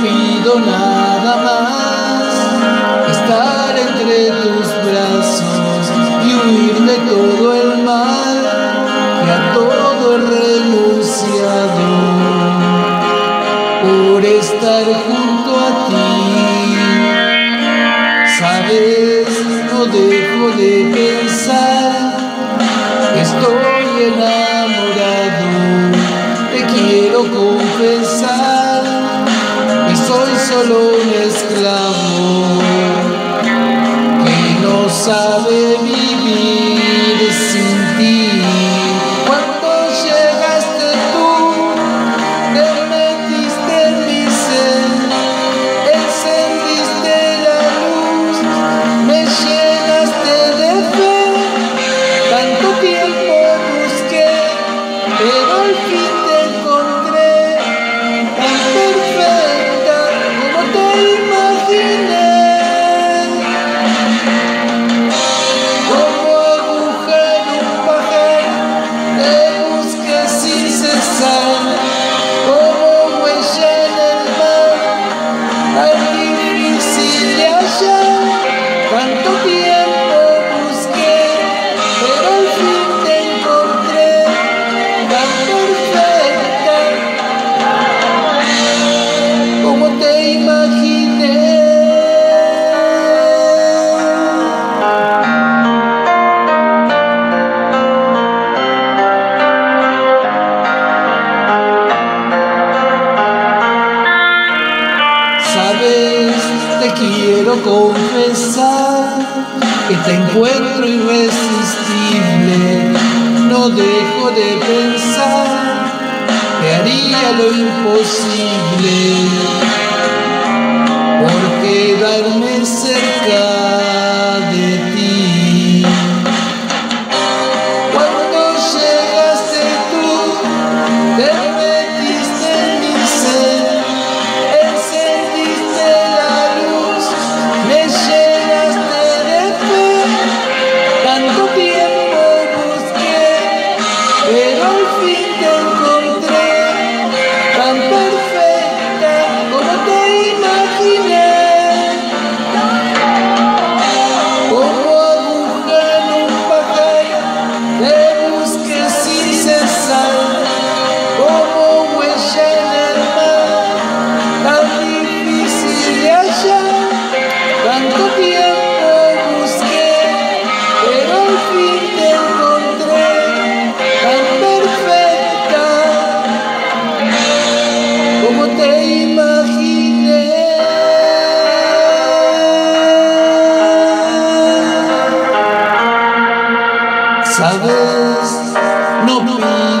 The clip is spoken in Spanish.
pido nada más, estar entre tus brazos y huir de todo el mal que a todo he renunciado por estar junto a ti. Sabes, no dejo de pensar, estoy enamorado, te quiero confesar solo un esclavo que no sabe bien. quiero confesar que te encuentro irresistible. No dejo de pensar, que haría lo imposible. happiness. sabes, no.